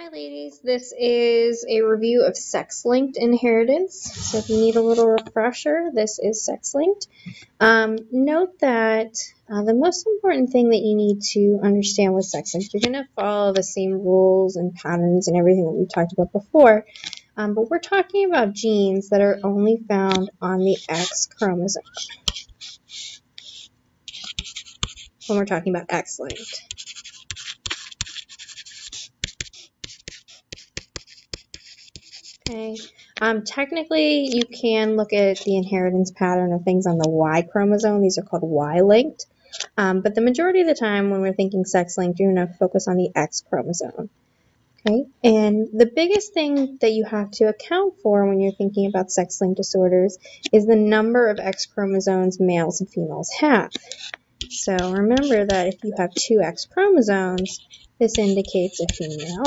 Hi ladies, this is a review of sex-linked inheritance. So if you need a little refresher, this is sex-linked. Um, note that uh, the most important thing that you need to understand with sex-linked, you're going to follow the same rules and patterns and everything that we talked about before, um, but we're talking about genes that are only found on the X chromosome when we're talking about X-linked. Okay. Um, technically, you can look at the inheritance pattern of things on the Y chromosome. These are called Y-linked. Um, but the majority of the time when we're thinking sex-linked, you're going to focus on the X chromosome. Okay, and the biggest thing that you have to account for when you're thinking about sex-linked disorders is the number of X chromosomes males and females have. So remember that if you have two X chromosomes, this indicates a female.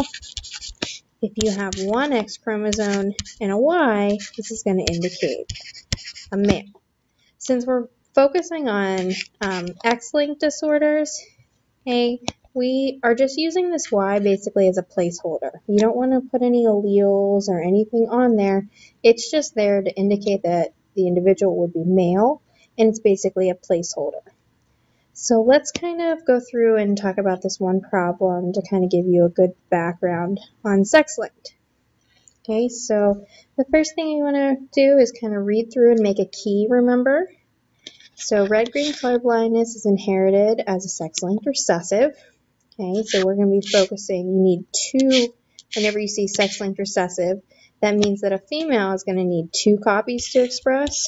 If you have one X chromosome and a Y, this is going to indicate a male. Since we're focusing on um, X-linked disorders, okay, we are just using this Y basically as a placeholder. You don't want to put any alleles or anything on there. It's just there to indicate that the individual would be male, and it's basically a placeholder. So let's kind of go through and talk about this one problem to kind of give you a good background on sex-linked. Okay, so the first thing you want to do is kind of read through and make a key, remember? So red-green color blindness is inherited as a sex-linked recessive. Okay, so we're going to be focusing, you need two, whenever you see sex-linked recessive, that means that a female is going to need two copies to express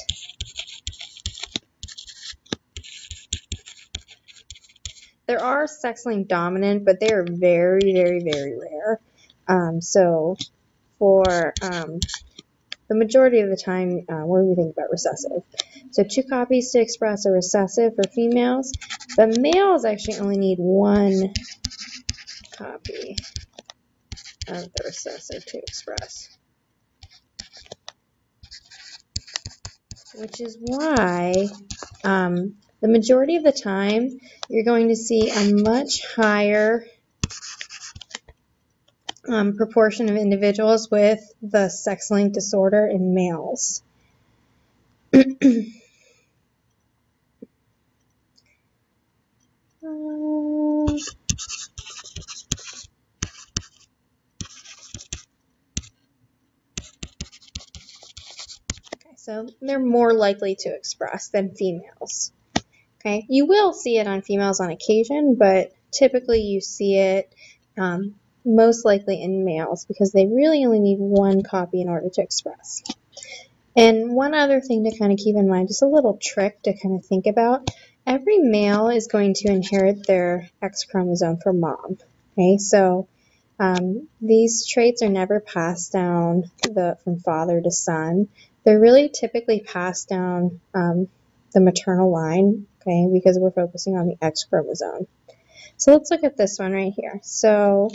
There are sex-linked dominant, but they are very, very, very rare. Um, so for um, the majority of the time, uh, do we think about recessive? So two copies to express a recessive for females. but males actually only need one copy of the recessive to express. Which is why um, the majority of the time, you're going to see a much higher um, proportion of individuals with the sex-linked disorder in males. so they're more likely to express than females. Okay, you will see it on females on occasion, but typically you see it um, most likely in males because they really only need one copy in order to express. And one other thing to kind of keep in mind, just a little trick to kind of think about, every male is going to inherit their X chromosome from mom. Okay, so um, these traits are never passed down the, from father to son. They're really typically passed down um, the maternal line okay, because we're focusing on the X chromosome. So let's look at this one right here. So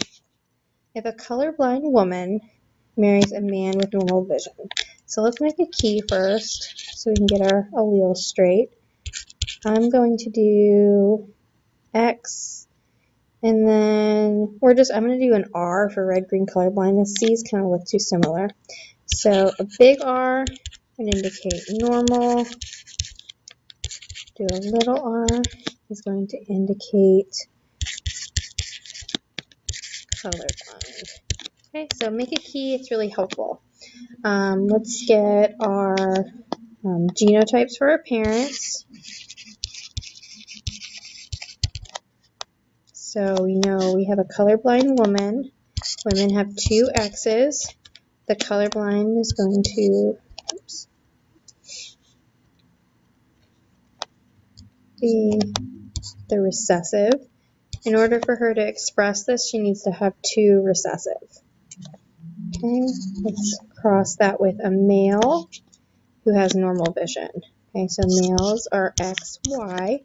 if a colorblind woman marries a man with normal vision. So let's make a key first so we can get our allele straight. I'm going to do X and then we're just, I'm going to do an R for red-green color blindness. C's kind of look too similar. So a big R would indicate normal do a little r is going to indicate colorblind. Okay, so make a key, it's really helpful. Um, let's get our um, genotypes for our parents. So we know we have a colorblind woman. Women have two X's. The colorblind is going to, oops, the, the recessive. In order for her to express this, she needs to have two recessive. Okay, let's cross that with a male who has normal vision. Okay, so males are XY.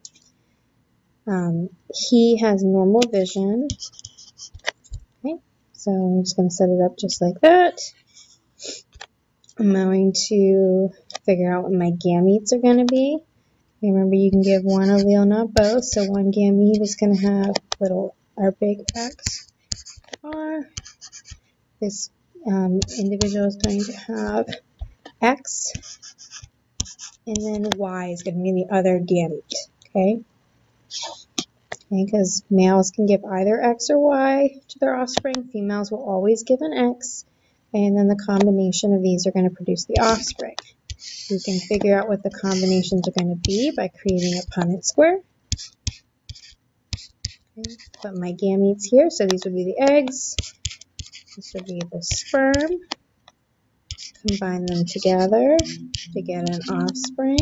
Um, he has normal vision. Okay, so I'm just going to set it up just like that. I'm going to figure out what my gametes are going to be. Remember, you can give one allele, not both. So one gamete is going to have little our big X R, this um, individual is going to have X, and then Y is going to be the other gamete, okay? Because okay, males can give either X or Y to their offspring. Females will always give an X, and then the combination of these are going to produce the offspring. You can figure out what the combinations are going to be by creating a Punnett square. Okay, put my gametes here, so these would be the eggs. This would be the sperm. Combine them together to get an offspring.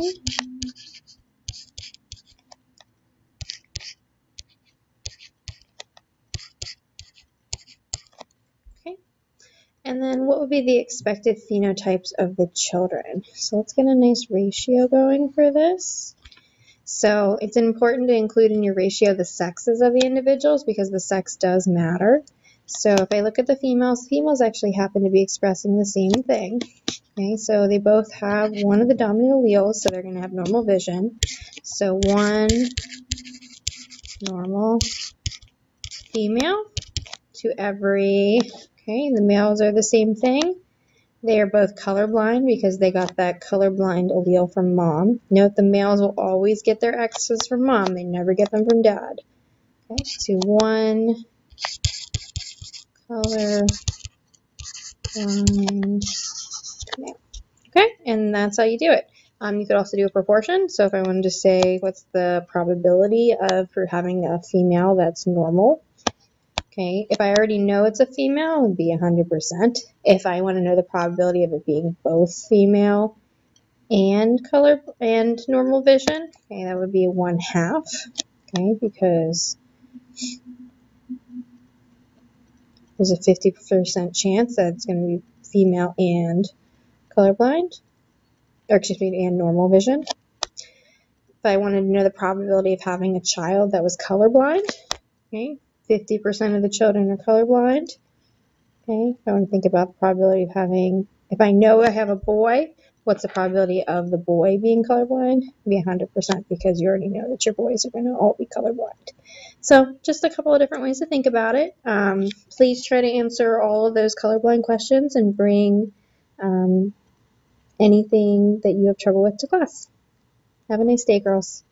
And then what would be the expected phenotypes of the children? So let's get a nice ratio going for this. So it's important to include in your ratio the sexes of the individuals because the sex does matter. So if I look at the females, females actually happen to be expressing the same thing. Okay, so they both have one of the dominant alleles, so they're going to have normal vision. So one normal female to every, okay, the males are the same thing. They are both colorblind because they got that colorblind allele from mom. Note the males will always get their X's from mom. They never get them from dad. Okay, so one color blind male. Okay, and that's how you do it. Um, you could also do a proportion. So if I wanted to say what's the probability of for having a female that's normal, okay, if I already know it's a female, it would be 100%. If I want to know the probability of it being both female and color and normal vision, okay, that would be one half, okay, because there's a 50% chance that it's going to be female and colorblind, or excuse me, and normal vision. If I wanted to know the probability of having a child that was colorblind, okay, 50% of the children are colorblind. Okay, I want to think about the probability of having, if I know I have a boy, what's the probability of the boy being colorblind? Be 100% because you already know that your boys are going to all be colorblind. So just a couple of different ways to think about it. Um, please try to answer all of those colorblind questions and bring um, anything that you have trouble with to class. Have a nice day, girls.